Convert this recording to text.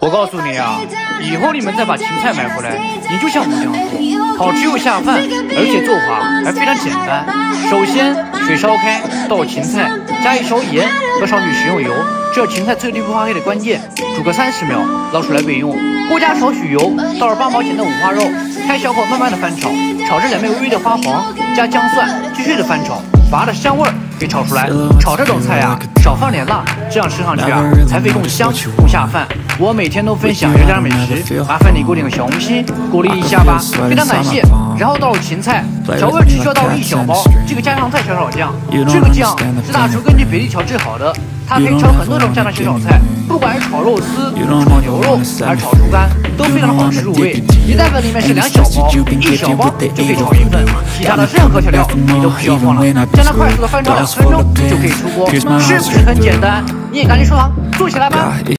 我告诉你啊，以后你们再把芹菜买回来，你就像我这样做，好吃又下饭，而且做法还非常简单。首先，水烧开，倒芹菜，加一勺盐，搁上去食用油，这是芹菜翠绿不发黑的关键。煮个三十秒，捞出来备用。锅加少许油，倒入八毛钱的五花肉，开小火慢慢的翻炒，炒至两面微微的发黄，加姜蒜，继续的翻炒，把它的香味儿给炒出来。炒这种菜啊，少放点辣，这样吃上去啊才会更香更下饭。我每天都分享这家美食，麻烦你给我点个小红心，鼓励一下吧，非常感谢。然后倒入芹菜，调味只需要倒入一小包这个家常菜小炒酱，这个酱是大厨根据比例调制好的，它可以炒很多种家常小炒菜，不管是炒肉丝、炒牛肉还是炒猪肝，都非常的好吃入味。一袋子里面是两小包，一小包就可以炒一份，其他的任何调料你都不需要放了，将它快速的翻炒两分钟就可以出锅，是不是很简单？你也赶紧收藏，做起来吧！